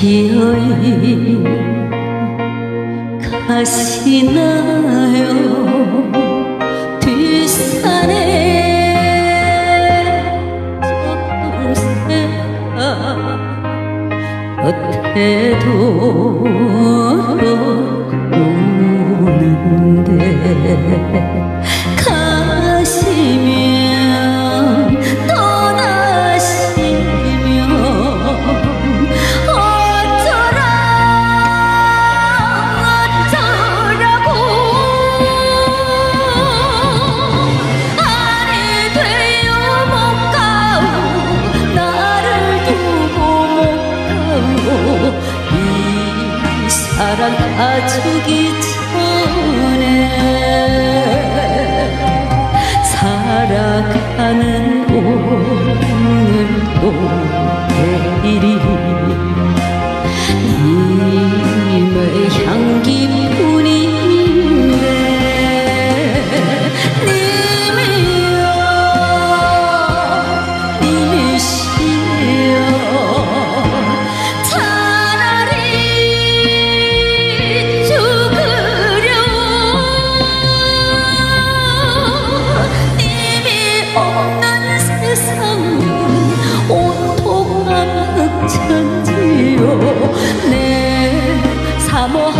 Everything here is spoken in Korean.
기어이 가시나요? 뒷산에 정새가 어태도록 사랑 가주기 전에 살아가는 오늘도 내일이 님의 향기 Mùa